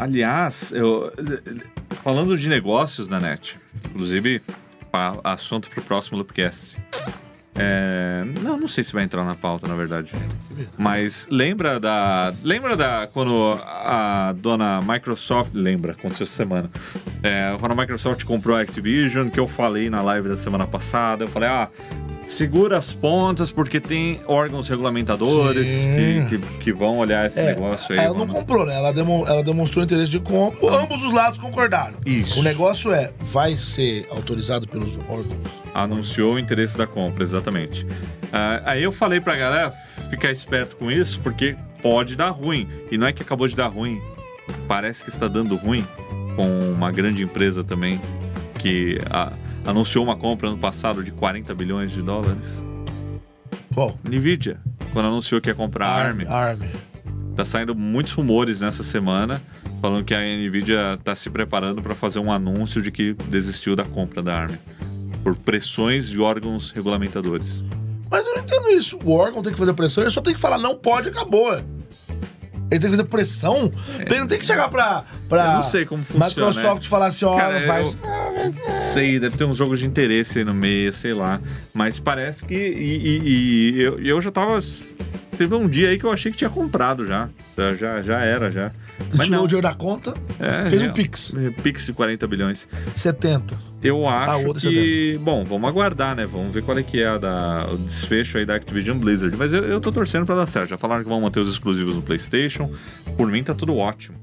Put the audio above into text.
aliás, eu, falando de negócios na net, inclusive assunto pro próximo Loopcast. É, não, não sei se vai entrar na pauta, na verdade. Mas lembra da. Lembra da. Quando a dona Microsoft. Lembra, aconteceu essa semana. É, quando a Microsoft comprou a Activision, que eu falei na live da semana passada, eu falei, ah. Segura as pontas, porque tem órgãos regulamentadores que, que, que vão olhar esse É, negócio aí. ela não vão- comprou, né? Ela, demo- ela demonstrou interesse de compra. Ambos os lados concordaram. Isso. O negócio é, vai ser autorizado pelos órgãos? Anunciou o interesse da compra, exatamente. Ah, aí eu falei pra galera ficar esperto com isso, porque pode dar ruim. E não é que acabou de dar ruim, parece que está dando ruim com uma grande empresa também que ah, anunciou uma compra ano passado de 40 bilhões de dólares. Qual? Nvidia, quando anunciou que ia comprar a ARM. ARM. Tá saindo muitos rumores nessa semana falando que a Nvidia tá se preparando para fazer um anúncio de que desistiu da compra da ARM por pressões de órgãos regulamentadores. Mas eu não entendo isso. O órgão tem que fazer pressão, ele só tem que falar não pode acabou. Ele tem que fazer pressão. Ele não tem que chegar pra, pra Eu não sei como funciona, Microsoft né? falar assim, ó, Cara, não faz. eu- Sei, deve ter uns jogos de interesse aí no meio, sei lá. Mas parece que. E, e- e eu, eu já tava. Teve um dia aí que eu achei que tinha comprado já. Já, já, era, já. Mas Tirou não. o dinheiro da conta, É, fez é, um Pix. Pix de 40 bilhões. 70. Eu acho outra que. Bom, vamos aguardar, né? Vamos ver qual é que é a da, o desfecho aí da Activision Blizzard. Mas eu, eu tô torcendo pra dar certo. Já falaram que vão manter os exclusivos no PlayStation. Por mim tá tudo ótimo.